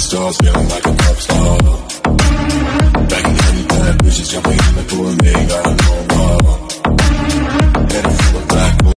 Stars feeling like a pop star. Back in the bad bitches jumping in the pool and they got.